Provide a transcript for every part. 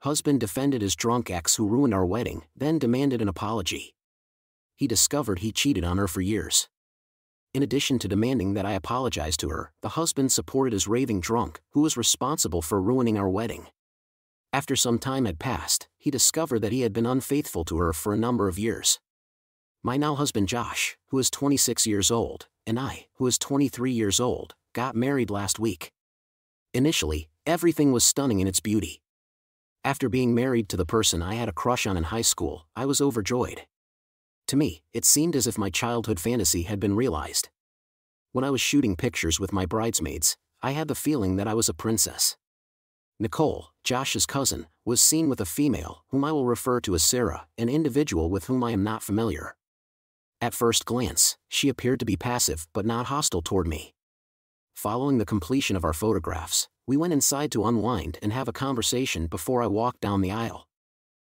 husband defended his drunk ex who ruined our wedding, then demanded an apology. He discovered he cheated on her for years. In addition to demanding that I apologize to her, the husband supported his raving drunk, who was responsible for ruining our wedding. After some time had passed, he discovered that he had been unfaithful to her for a number of years. My now husband Josh, who is 26 years old, and I, who is 23 years old, got married last week. Initially, everything was stunning in its beauty. After being married to the person I had a crush on in high school, I was overjoyed. To me, it seemed as if my childhood fantasy had been realized. When I was shooting pictures with my bridesmaids, I had the feeling that I was a princess. Nicole, Josh's cousin, was seen with a female, whom I will refer to as Sarah, an individual with whom I am not familiar. At first glance, she appeared to be passive but not hostile toward me. Following the completion of our photographs, we went inside to unwind and have a conversation before I walked down the aisle.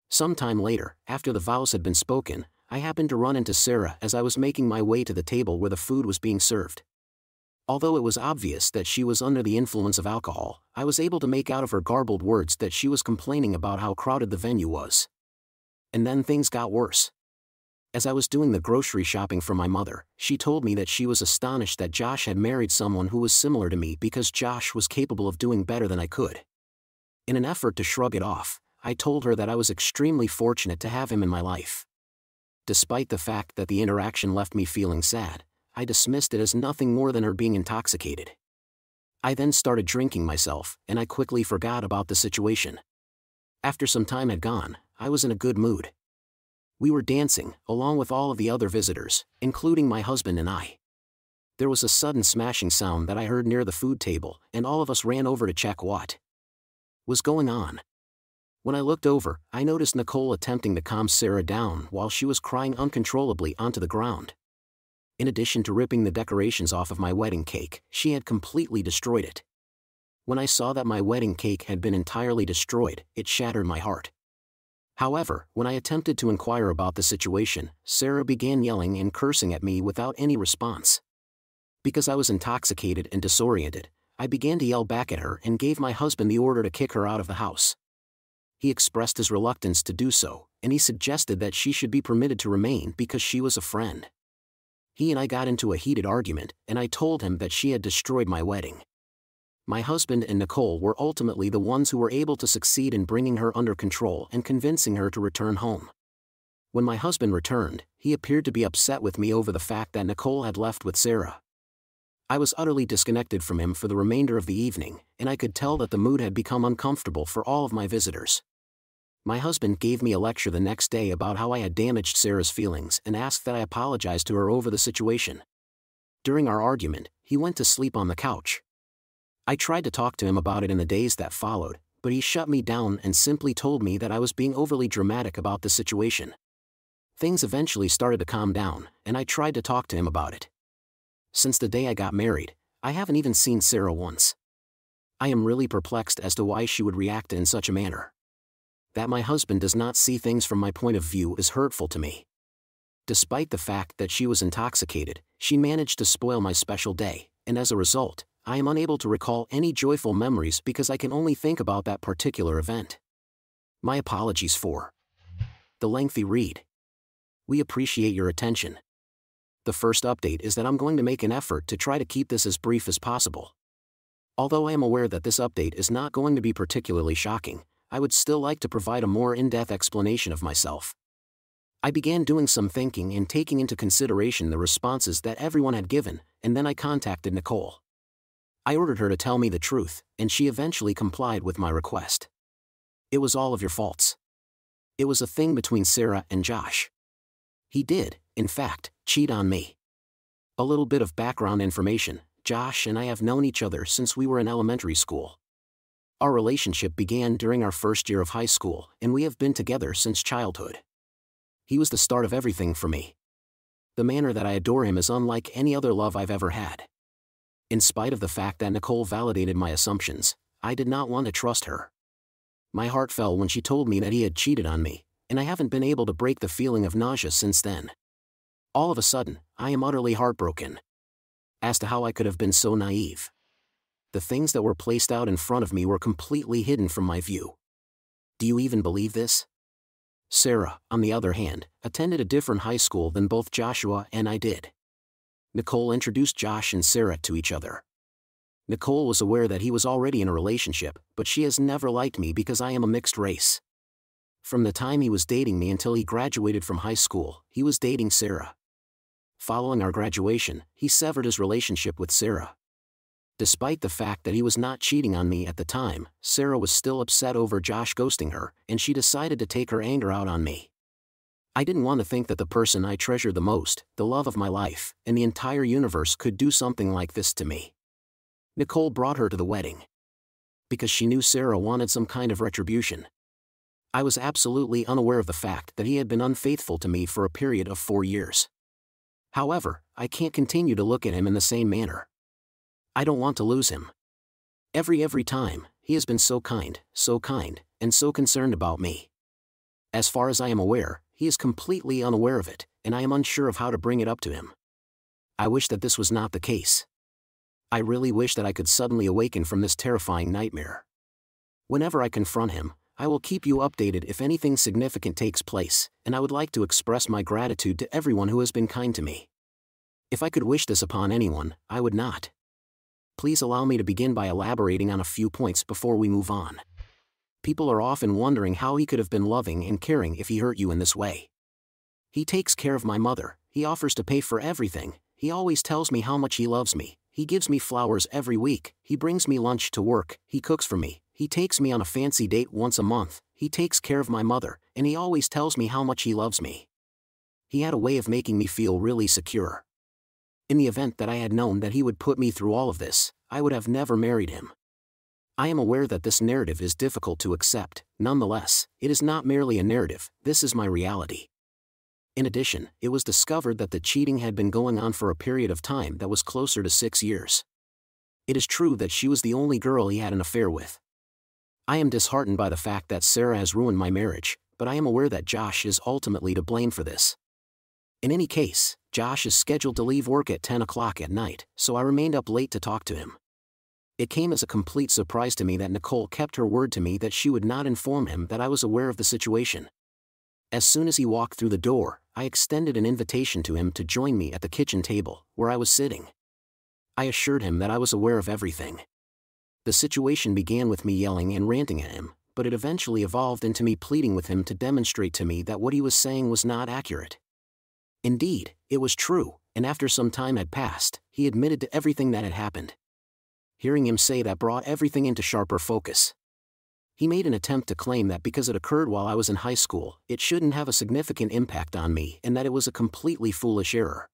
Some time later, after the vows had been spoken, I happened to run into Sarah as I was making my way to the table where the food was being served. Although it was obvious that she was under the influence of alcohol, I was able to make out of her garbled words that she was complaining about how crowded the venue was. And then things got worse. As I was doing the grocery shopping for my mother, she told me that she was astonished that Josh had married someone who was similar to me because Josh was capable of doing better than I could. In an effort to shrug it off, I told her that I was extremely fortunate to have him in my life. Despite the fact that the interaction left me feeling sad, I dismissed it as nothing more than her being intoxicated. I then started drinking myself, and I quickly forgot about the situation. After some time had gone, I was in a good mood. We were dancing, along with all of the other visitors, including my husband and I. There was a sudden smashing sound that I heard near the food table, and all of us ran over to check what was going on. When I looked over, I noticed Nicole attempting to calm Sarah down while she was crying uncontrollably onto the ground. In addition to ripping the decorations off of my wedding cake, she had completely destroyed it. When I saw that my wedding cake had been entirely destroyed, it shattered my heart. However, when I attempted to inquire about the situation, Sarah began yelling and cursing at me without any response. Because I was intoxicated and disoriented, I began to yell back at her and gave my husband the order to kick her out of the house. He expressed his reluctance to do so, and he suggested that she should be permitted to remain because she was a friend. He and I got into a heated argument, and I told him that she had destroyed my wedding my husband and Nicole were ultimately the ones who were able to succeed in bringing her under control and convincing her to return home. When my husband returned, he appeared to be upset with me over the fact that Nicole had left with Sarah. I was utterly disconnected from him for the remainder of the evening, and I could tell that the mood had become uncomfortable for all of my visitors. My husband gave me a lecture the next day about how I had damaged Sarah's feelings and asked that I apologize to her over the situation. During our argument, he went to sleep on the couch. I tried to talk to him about it in the days that followed, but he shut me down and simply told me that I was being overly dramatic about the situation. Things eventually started to calm down, and I tried to talk to him about it. Since the day I got married, I haven't even seen Sarah once. I am really perplexed as to why she would react in such a manner. That my husband does not see things from my point of view is hurtful to me. Despite the fact that she was intoxicated, she managed to spoil my special day, and as a result, I am unable to recall any joyful memories because I can only think about that particular event. My apologies for the lengthy read. We appreciate your attention. The first update is that I'm going to make an effort to try to keep this as brief as possible. Although I am aware that this update is not going to be particularly shocking, I would still like to provide a more in-depth explanation of myself. I began doing some thinking and taking into consideration the responses that everyone had given, and then I contacted Nicole. I ordered her to tell me the truth, and she eventually complied with my request. It was all of your faults. It was a thing between Sarah and Josh. He did, in fact, cheat on me. A little bit of background information Josh and I have known each other since we were in elementary school. Our relationship began during our first year of high school, and we have been together since childhood. He was the start of everything for me. The manner that I adore him is unlike any other love I've ever had. In spite of the fact that Nicole validated my assumptions, I did not want to trust her. My heart fell when she told me that he had cheated on me, and I haven't been able to break the feeling of nausea since then. All of a sudden, I am utterly heartbroken. As to how I could have been so naive. The things that were placed out in front of me were completely hidden from my view. Do you even believe this? Sarah, on the other hand, attended a different high school than both Joshua and I did. Nicole introduced Josh and Sarah to each other. Nicole was aware that he was already in a relationship, but she has never liked me because I am a mixed race. From the time he was dating me until he graduated from high school, he was dating Sarah. Following our graduation, he severed his relationship with Sarah. Despite the fact that he was not cheating on me at the time, Sarah was still upset over Josh ghosting her, and she decided to take her anger out on me. I didn't want to think that the person I treasure the most, the love of my life, and the entire universe could do something like this to me. Nicole brought her to the wedding. Because she knew Sarah wanted some kind of retribution. I was absolutely unaware of the fact that he had been unfaithful to me for a period of four years. However, I can't continue to look at him in the same manner. I don't want to lose him. Every every time, he has been so kind, so kind, and so concerned about me. As far as I am aware, he is completely unaware of it, and I am unsure of how to bring it up to him. I wish that this was not the case. I really wish that I could suddenly awaken from this terrifying nightmare. Whenever I confront him, I will keep you updated if anything significant takes place, and I would like to express my gratitude to everyone who has been kind to me. If I could wish this upon anyone, I would not. Please allow me to begin by elaborating on a few points before we move on. People are often wondering how he could have been loving and caring if he hurt you in this way. He takes care of my mother, he offers to pay for everything, he always tells me how much he loves me, he gives me flowers every week, he brings me lunch to work, he cooks for me, he takes me on a fancy date once a month, he takes care of my mother, and he always tells me how much he loves me. He had a way of making me feel really secure. In the event that I had known that he would put me through all of this, I would have never married him. I am aware that this narrative is difficult to accept, nonetheless, it is not merely a narrative, this is my reality. In addition, it was discovered that the cheating had been going on for a period of time that was closer to six years. It is true that she was the only girl he had an affair with. I am disheartened by the fact that Sarah has ruined my marriage, but I am aware that Josh is ultimately to blame for this. In any case, Josh is scheduled to leave work at 10 o'clock at night, so I remained up late to talk to him. It came as a complete surprise to me that Nicole kept her word to me that she would not inform him that I was aware of the situation. As soon as he walked through the door, I extended an invitation to him to join me at the kitchen table, where I was sitting. I assured him that I was aware of everything. The situation began with me yelling and ranting at him, but it eventually evolved into me pleading with him to demonstrate to me that what he was saying was not accurate. Indeed, it was true, and after some time had passed, he admitted to everything that had happened. Hearing him say that brought everything into sharper focus. He made an attempt to claim that because it occurred while I was in high school, it shouldn't have a significant impact on me and that it was a completely foolish error.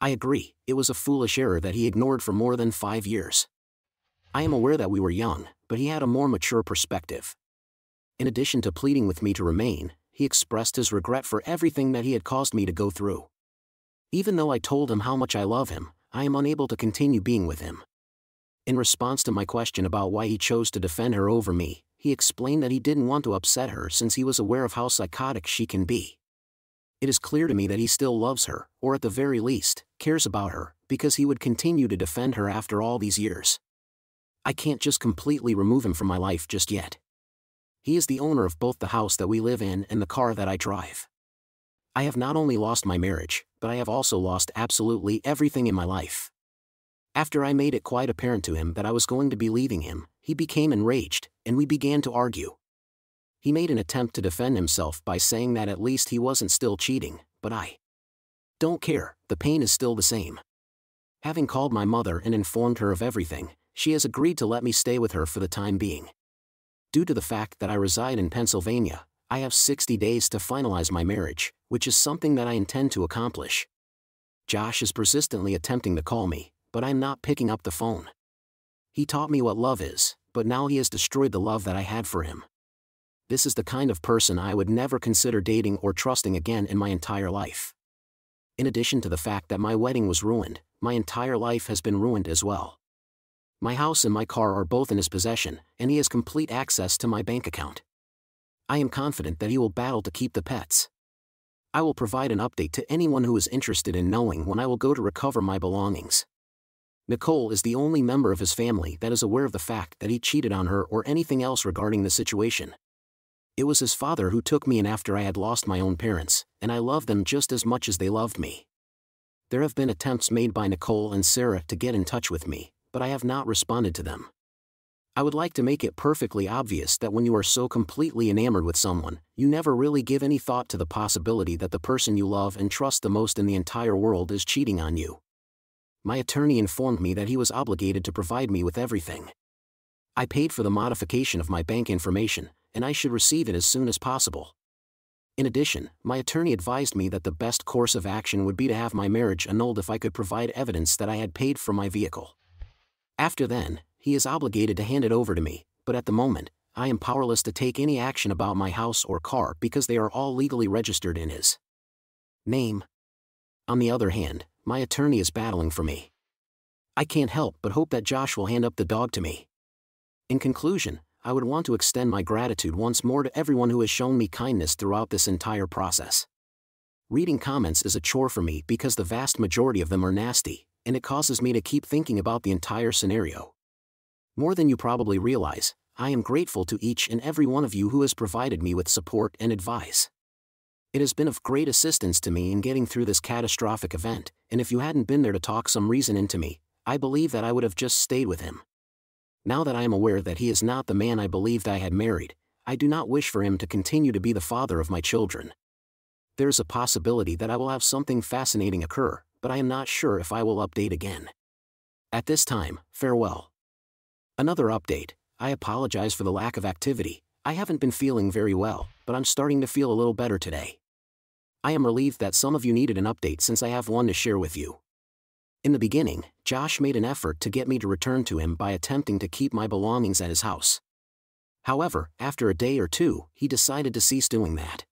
I agree, it was a foolish error that he ignored for more than five years. I am aware that we were young, but he had a more mature perspective. In addition to pleading with me to remain, he expressed his regret for everything that he had caused me to go through. Even though I told him how much I love him, I am unable to continue being with him. In response to my question about why he chose to defend her over me, he explained that he didn't want to upset her since he was aware of how psychotic she can be. It is clear to me that he still loves her, or at the very least, cares about her, because he would continue to defend her after all these years. I can't just completely remove him from my life just yet. He is the owner of both the house that we live in and the car that I drive. I have not only lost my marriage, but I have also lost absolutely everything in my life. After I made it quite apparent to him that I was going to be leaving him, he became enraged, and we began to argue. He made an attempt to defend himself by saying that at least he wasn't still cheating, but I don't care, the pain is still the same. Having called my mother and informed her of everything, she has agreed to let me stay with her for the time being. Due to the fact that I reside in Pennsylvania, I have 60 days to finalize my marriage, which is something that I intend to accomplish. Josh is persistently attempting to call me, but I'm not picking up the phone. He taught me what love is, but now he has destroyed the love that I had for him. This is the kind of person I would never consider dating or trusting again in my entire life. In addition to the fact that my wedding was ruined, my entire life has been ruined as well. My house and my car are both in his possession, and he has complete access to my bank account. I am confident that he will battle to keep the pets. I will provide an update to anyone who is interested in knowing when I will go to recover my belongings. Nicole is the only member of his family that is aware of the fact that he cheated on her or anything else regarding the situation. It was his father who took me in after I had lost my own parents, and I loved them just as much as they loved me. There have been attempts made by Nicole and Sarah to get in touch with me, but I have not responded to them. I would like to make it perfectly obvious that when you are so completely enamored with someone, you never really give any thought to the possibility that the person you love and trust the most in the entire world is cheating on you. My attorney informed me that he was obligated to provide me with everything. I paid for the modification of my bank information, and I should receive it as soon as possible. In addition, my attorney advised me that the best course of action would be to have my marriage annulled if I could provide evidence that I had paid for my vehicle. After then, he is obligated to hand it over to me, but at the moment, I am powerless to take any action about my house or car because they are all legally registered in his name. On the other hand, my attorney is battling for me. I can't help but hope that Josh will hand up the dog to me. In conclusion, I would want to extend my gratitude once more to everyone who has shown me kindness throughout this entire process. Reading comments is a chore for me because the vast majority of them are nasty, and it causes me to keep thinking about the entire scenario. More than you probably realize, I am grateful to each and every one of you who has provided me with support and advice. It has been of great assistance to me in getting through this catastrophic event, and if you hadn't been there to talk some reason into me, I believe that I would have just stayed with him. Now that I am aware that he is not the man I believed I had married, I do not wish for him to continue to be the father of my children. There is a possibility that I will have something fascinating occur, but I am not sure if I will update again. At this time, farewell. Another update I apologize for the lack of activity. I haven't been feeling very well, but I'm starting to feel a little better today. I am relieved that some of you needed an update since I have one to share with you. In the beginning, Josh made an effort to get me to return to him by attempting to keep my belongings at his house. However, after a day or two, he decided to cease doing that.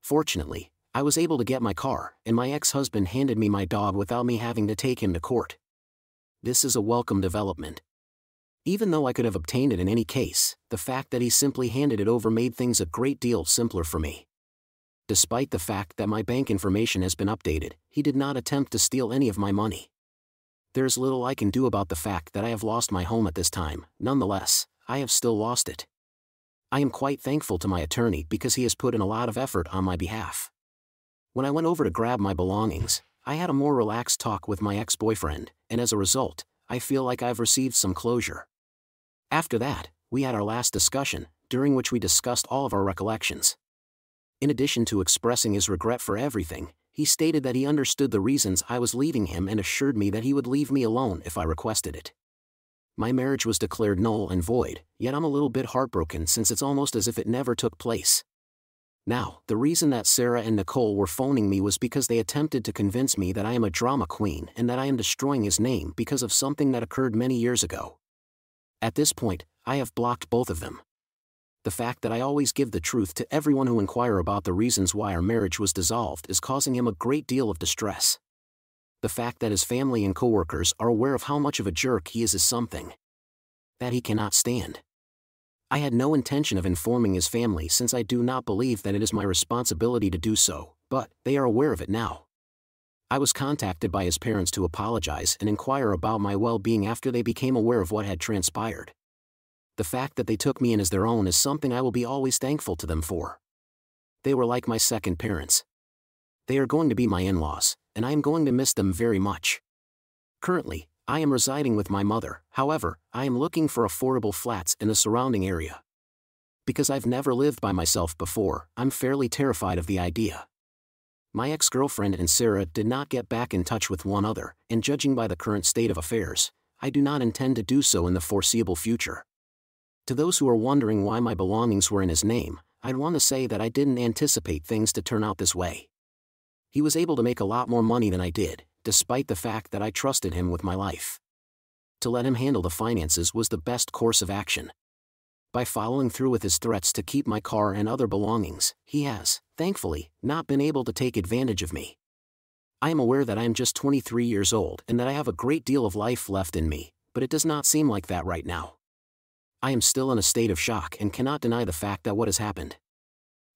Fortunately, I was able to get my car, and my ex husband handed me my dog without me having to take him to court. This is a welcome development. Even though I could have obtained it in any case, the fact that he simply handed it over made things a great deal simpler for me. Despite the fact that my bank information has been updated, he did not attempt to steal any of my money. There is little I can do about the fact that I have lost my home at this time, nonetheless, I have still lost it. I am quite thankful to my attorney because he has put in a lot of effort on my behalf. When I went over to grab my belongings, I had a more relaxed talk with my ex boyfriend, and as a result, I feel like I've received some closure. After that, we had our last discussion, during which we discussed all of our recollections. In addition to expressing his regret for everything, he stated that he understood the reasons I was leaving him and assured me that he would leave me alone if I requested it. My marriage was declared null and void, yet I'm a little bit heartbroken since it's almost as if it never took place. Now, the reason that Sarah and Nicole were phoning me was because they attempted to convince me that I am a drama queen and that I am destroying his name because of something that occurred many years ago. At this point, I have blocked both of them. The fact that I always give the truth to everyone who inquire about the reasons why our marriage was dissolved is causing him a great deal of distress. The fact that his family and coworkers are aware of how much of a jerk he is is something that he cannot stand. I had no intention of informing his family since I do not believe that it is my responsibility to do so, but they are aware of it now. I was contacted by his parents to apologize and inquire about my well being after they became aware of what had transpired. The fact that they took me in as their own is something I will be always thankful to them for. They were like my second parents. They are going to be my in laws, and I am going to miss them very much. Currently, I am residing with my mother, however, I am looking for affordable flats in the surrounding area. Because I've never lived by myself before, I'm fairly terrified of the idea. My ex girlfriend and Sarah did not get back in touch with one another, and judging by the current state of affairs, I do not intend to do so in the foreseeable future. To those who are wondering why my belongings were in his name, I'd want to say that I didn't anticipate things to turn out this way. He was able to make a lot more money than I did, despite the fact that I trusted him with my life. To let him handle the finances was the best course of action. By following through with his threats to keep my car and other belongings, he has, thankfully, not been able to take advantage of me. I am aware that I am just 23 years old and that I have a great deal of life left in me, but it does not seem like that right now. I am still in a state of shock and cannot deny the fact that what has happened.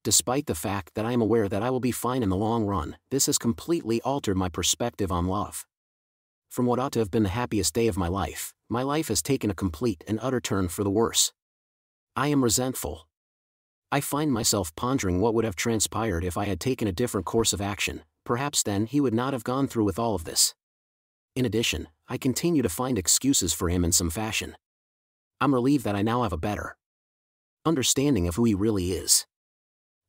Despite the fact that I am aware that I will be fine in the long run, this has completely altered my perspective on love. From what ought to have been the happiest day of my life, my life has taken a complete and utter turn for the worse. I am resentful. I find myself pondering what would have transpired if I had taken a different course of action, perhaps then he would not have gone through with all of this. In addition, I continue to find excuses for him in some fashion. I'm relieved that I now have a better understanding of who he really is.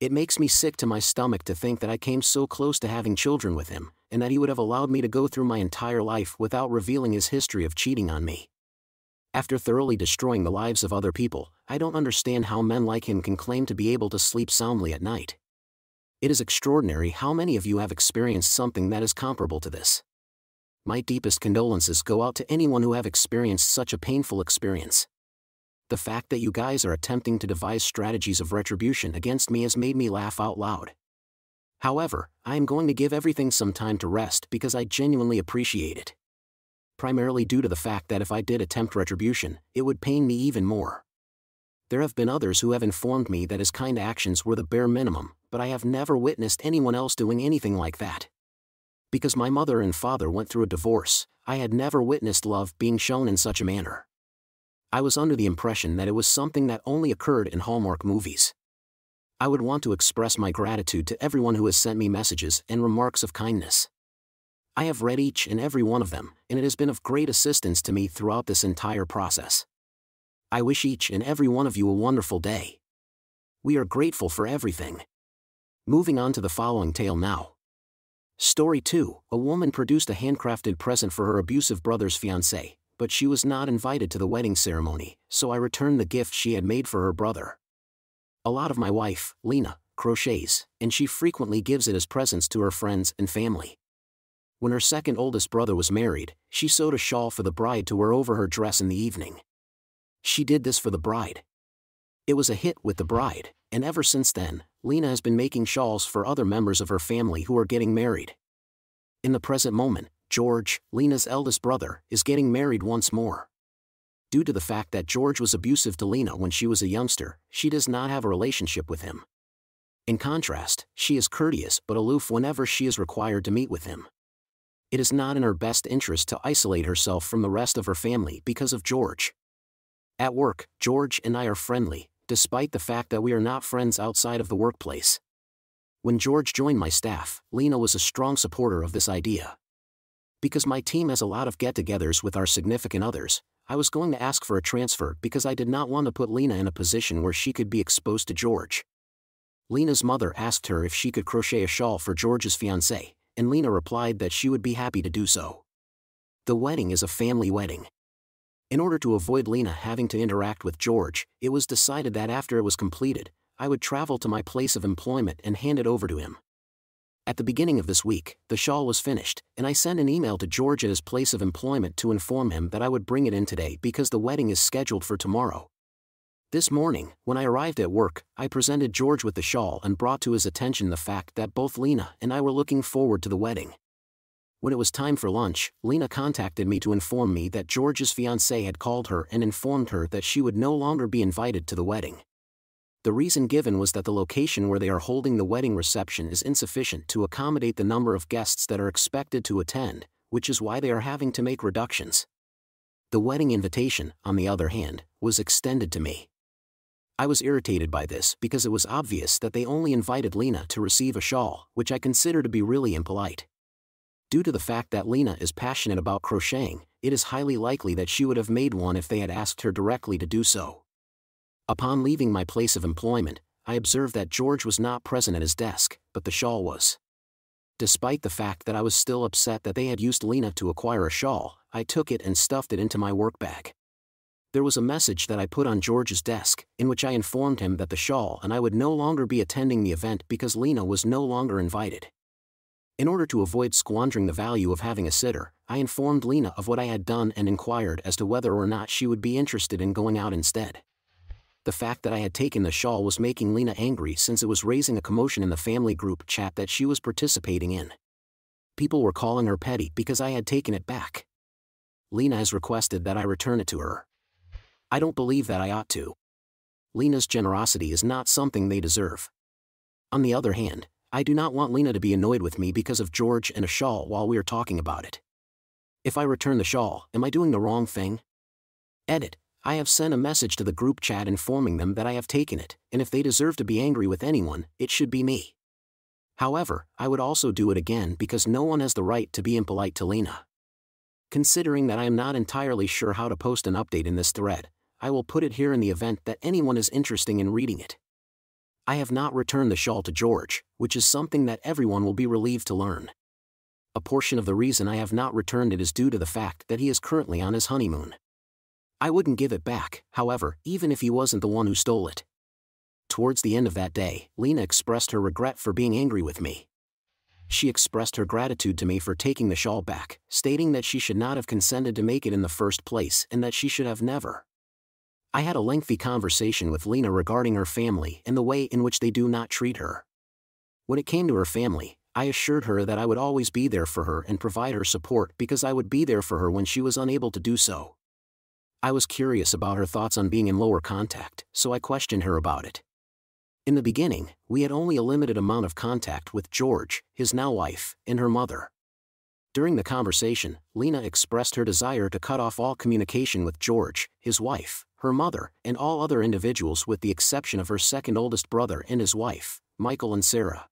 It makes me sick to my stomach to think that I came so close to having children with him, and that he would have allowed me to go through my entire life without revealing his history of cheating on me. After thoroughly destroying the lives of other people, I don't understand how men like him can claim to be able to sleep soundly at night. It is extraordinary how many of you have experienced something that is comparable to this. My deepest condolences go out to anyone who have experienced such a painful experience. The fact that you guys are attempting to devise strategies of retribution against me has made me laugh out loud. However, I am going to give everything some time to rest because I genuinely appreciate it. Primarily due to the fact that if I did attempt retribution, it would pain me even more. There have been others who have informed me that his kind actions were the bare minimum, but I have never witnessed anyone else doing anything like that. Because my mother and father went through a divorce, I had never witnessed love being shown in such a manner. I was under the impression that it was something that only occurred in Hallmark movies. I would want to express my gratitude to everyone who has sent me messages and remarks of kindness. I have read each and every one of them, and it has been of great assistance to me throughout this entire process. I wish each and every one of you a wonderful day. We are grateful for everything. Moving on to the following tale now. Story 2 A woman produced a handcrafted present for her abusive brother's fiancé, but she was not invited to the wedding ceremony, so I returned the gift she had made for her brother. A lot of my wife, Lena, crochets, and she frequently gives it as presents to her friends and family. When her second oldest brother was married, she sewed a shawl for the bride to wear over her dress in the evening. She did this for the bride. It was a hit with the bride, and ever since then, Lena has been making shawls for other members of her family who are getting married. In the present moment, George, Lena's eldest brother, is getting married once more. Due to the fact that George was abusive to Lena when she was a youngster, she does not have a relationship with him. In contrast, she is courteous but aloof whenever she is required to meet with him. It is not in her best interest to isolate herself from the rest of her family because of George. At work, George and I are friendly, despite the fact that we are not friends outside of the workplace. When George joined my staff, Lena was a strong supporter of this idea. Because my team has a lot of get togethers with our significant others, I was going to ask for a transfer because I did not want to put Lena in a position where she could be exposed to George. Lena's mother asked her if she could crochet a shawl for George's fiancée, and Lena replied that she would be happy to do so. The wedding is a family wedding. In order to avoid Lena having to interact with George, it was decided that after it was completed, I would travel to my place of employment and hand it over to him. At the beginning of this week, the shawl was finished, and I sent an email to George at his place of employment to inform him that I would bring it in today because the wedding is scheduled for tomorrow. This morning, when I arrived at work, I presented George with the shawl and brought to his attention the fact that both Lena and I were looking forward to the wedding. When it was time for lunch, Lena contacted me to inform me that George's fiancée had called her and informed her that she would no longer be invited to the wedding. The reason given was that the location where they are holding the wedding reception is insufficient to accommodate the number of guests that are expected to attend, which is why they are having to make reductions. The wedding invitation, on the other hand, was extended to me. I was irritated by this because it was obvious that they only invited Lena to receive a shawl, which I consider to be really impolite. Due to the fact that Lena is passionate about crocheting, it is highly likely that she would have made one if they had asked her directly to do so. Upon leaving my place of employment, I observed that George was not present at his desk, but the shawl was. Despite the fact that I was still upset that they had used Lena to acquire a shawl, I took it and stuffed it into my work bag. There was a message that I put on George's desk, in which I informed him that the shawl and I would no longer be attending the event because Lena was no longer invited. In order to avoid squandering the value of having a sitter, I informed Lena of what I had done and inquired as to whether or not she would be interested in going out instead the fact that I had taken the shawl was making Lena angry since it was raising a commotion in the family group chat that she was participating in. People were calling her petty because I had taken it back. Lena has requested that I return it to her. I don't believe that I ought to. Lena's generosity is not something they deserve. On the other hand, I do not want Lena to be annoyed with me because of George and a shawl while we are talking about it. If I return the shawl, am I doing the wrong thing? Edit. I have sent a message to the group chat informing them that I have taken it, and if they deserve to be angry with anyone, it should be me. However, I would also do it again because no one has the right to be impolite to Lena. Considering that I am not entirely sure how to post an update in this thread, I will put it here in the event that anyone is interested in reading it. I have not returned the shawl to George, which is something that everyone will be relieved to learn. A portion of the reason I have not returned it is due to the fact that he is currently on his honeymoon. I wouldn't give it back, however, even if he wasn't the one who stole it. Towards the end of that day, Lena expressed her regret for being angry with me. She expressed her gratitude to me for taking the shawl back, stating that she should not have consented to make it in the first place and that she should have never. I had a lengthy conversation with Lena regarding her family and the way in which they do not treat her. When it came to her family, I assured her that I would always be there for her and provide her support because I would be there for her when she was unable to do so. I was curious about her thoughts on being in lower contact, so I questioned her about it. In the beginning, we had only a limited amount of contact with George, his now wife, and her mother. During the conversation, Lena expressed her desire to cut off all communication with George, his wife, her mother, and all other individuals with the exception of her second oldest brother and his wife, Michael and Sarah.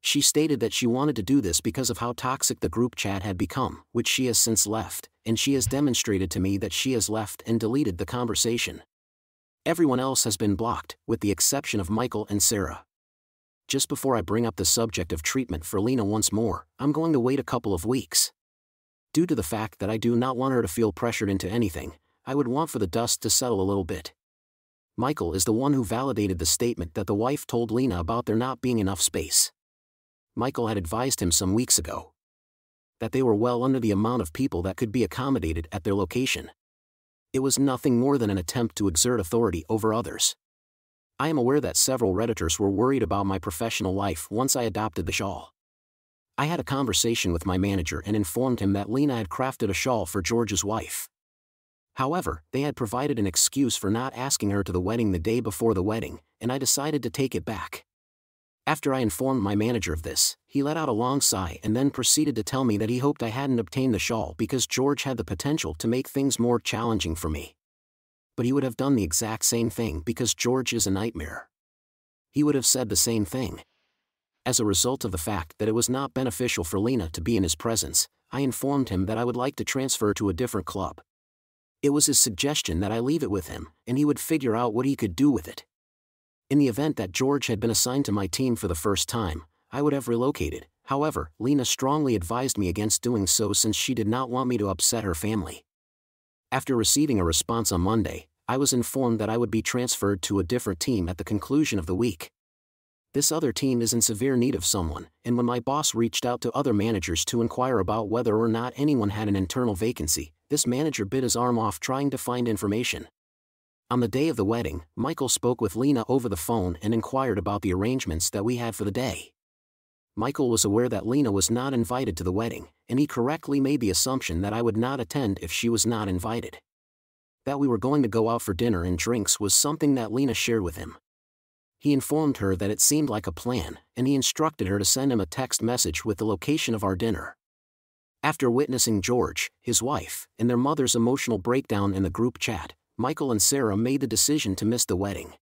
She stated that she wanted to do this because of how toxic the group chat had become, which she has since left, and she has demonstrated to me that she has left and deleted the conversation. Everyone else has been blocked, with the exception of Michael and Sarah. Just before I bring up the subject of treatment for Lena once more, I'm going to wait a couple of weeks. Due to the fact that I do not want her to feel pressured into anything, I would want for the dust to settle a little bit. Michael is the one who validated the statement that the wife told Lena about there not being enough space. Michael had advised him some weeks ago that they were well under the amount of people that could be accommodated at their location. It was nothing more than an attempt to exert authority over others. I am aware that several Redditors were worried about my professional life once I adopted the shawl. I had a conversation with my manager and informed him that Lena had crafted a shawl for George's wife. However, they had provided an excuse for not asking her to the wedding the day before the wedding, and I decided to take it back. After I informed my manager of this, he let out a long sigh and then proceeded to tell me that he hoped I hadn't obtained the shawl because George had the potential to make things more challenging for me. But he would have done the exact same thing because George is a nightmare. He would have said the same thing. As a result of the fact that it was not beneficial for Lena to be in his presence, I informed him that I would like to transfer to a different club. It was his suggestion that I leave it with him, and he would figure out what he could do with it. In the event that George had been assigned to my team for the first time, I would have relocated, however, Lena strongly advised me against doing so since she did not want me to upset her family. After receiving a response on Monday, I was informed that I would be transferred to a different team at the conclusion of the week. This other team is in severe need of someone, and when my boss reached out to other managers to inquire about whether or not anyone had an internal vacancy, this manager bit his arm off trying to find information. On the day of the wedding, Michael spoke with Lena over the phone and inquired about the arrangements that we had for the day. Michael was aware that Lena was not invited to the wedding, and he correctly made the assumption that I would not attend if she was not invited. That we were going to go out for dinner and drinks was something that Lena shared with him. He informed her that it seemed like a plan, and he instructed her to send him a text message with the location of our dinner. After witnessing George, his wife, and their mother's emotional breakdown in the group chat, Michael and Sarah made the decision to miss the wedding.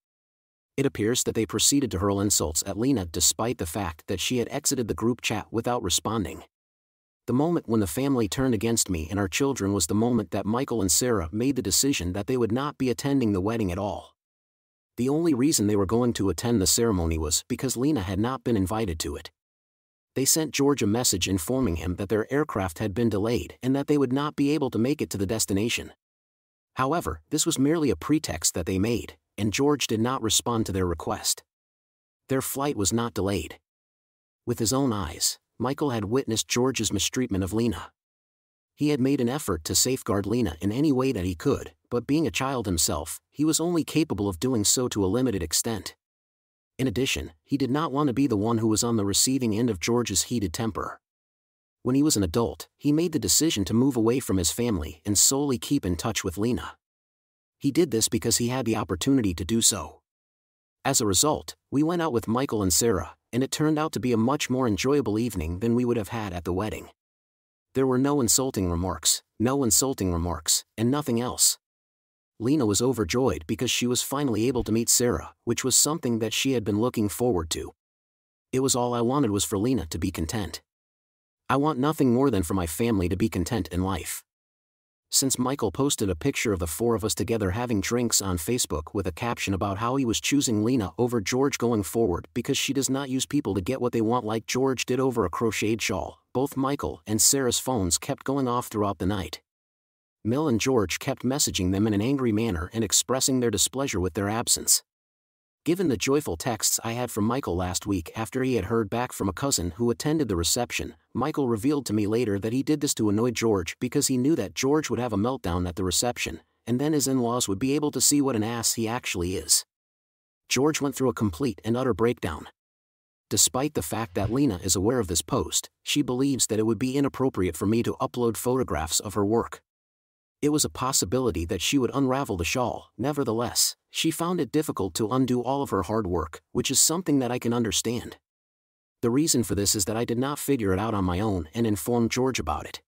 It appears that they proceeded to hurl insults at Lena despite the fact that she had exited the group chat without responding. The moment when the family turned against me and our children was the moment that Michael and Sarah made the decision that they would not be attending the wedding at all. The only reason they were going to attend the ceremony was because Lena had not been invited to it they sent George a message informing him that their aircraft had been delayed and that they would not be able to make it to the destination. However, this was merely a pretext that they made, and George did not respond to their request. Their flight was not delayed. With his own eyes, Michael had witnessed George's mistreatment of Lena. He had made an effort to safeguard Lena in any way that he could, but being a child himself, he was only capable of doing so to a limited extent. In addition, he did not want to be the one who was on the receiving end of George's heated temper. When he was an adult, he made the decision to move away from his family and solely keep in touch with Lena. He did this because he had the opportunity to do so. As a result, we went out with Michael and Sarah, and it turned out to be a much more enjoyable evening than we would have had at the wedding. There were no insulting remarks, no insulting remarks, and nothing else. Lena was overjoyed because she was finally able to meet Sarah, which was something that she had been looking forward to. It was all I wanted was for Lena to be content. I want nothing more than for my family to be content in life. Since Michael posted a picture of the four of us together having drinks on Facebook with a caption about how he was choosing Lena over George going forward because she does not use people to get what they want like George did over a crocheted shawl, both Michael and Sarah's phones kept going off throughout the night. Mill and George kept messaging them in an angry manner and expressing their displeasure with their absence. Given the joyful texts I had from Michael last week after he had heard back from a cousin who attended the reception, Michael revealed to me later that he did this to annoy George because he knew that George would have a meltdown at the reception, and then his in laws would be able to see what an ass he actually is. George went through a complete and utter breakdown. Despite the fact that Lena is aware of this post, she believes that it would be inappropriate for me to upload photographs of her work it was a possibility that she would unravel the shawl. Nevertheless, she found it difficult to undo all of her hard work, which is something that I can understand. The reason for this is that I did not figure it out on my own and informed George about it.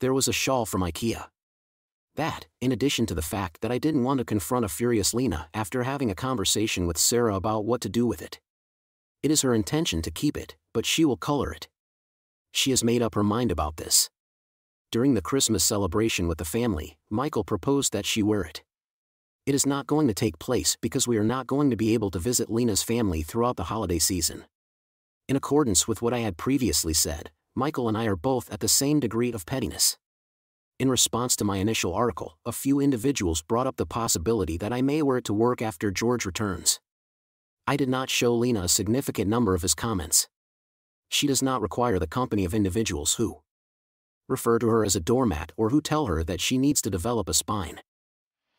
There was a shawl from IKEA. That, in addition to the fact that I didn't want to confront a furious Lena after having a conversation with Sarah about what to do with it. It is her intention to keep it, but she will color it. She has made up her mind about this. During the Christmas celebration with the family, Michael proposed that she wear it. It is not going to take place because we are not going to be able to visit Lena's family throughout the holiday season. In accordance with what I had previously said, Michael and I are both at the same degree of pettiness. In response to my initial article, a few individuals brought up the possibility that I may wear it to work after George returns. I did not show Lena a significant number of his comments. She does not require the company of individuals who, refer to her as a doormat or who tell her that she needs to develop a spine.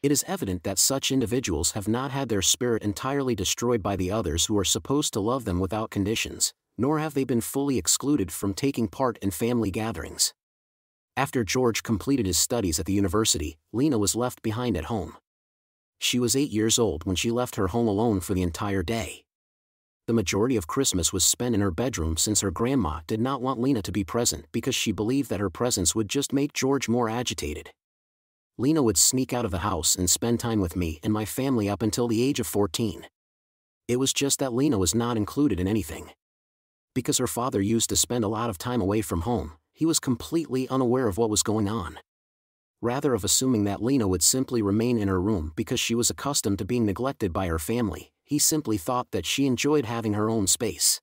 It is evident that such individuals have not had their spirit entirely destroyed by the others who are supposed to love them without conditions, nor have they been fully excluded from taking part in family gatherings. After George completed his studies at the university, Lena was left behind at home. She was eight years old when she left her home alone for the entire day the majority of Christmas was spent in her bedroom since her grandma did not want Lena to be present because she believed that her presence would just make George more agitated. Lena would sneak out of the house and spend time with me and my family up until the age of 14. It was just that Lena was not included in anything. Because her father used to spend a lot of time away from home, he was completely unaware of what was going on. Rather of assuming that Lena would simply remain in her room because she was accustomed to being neglected by her family, he simply thought that she enjoyed having her own space.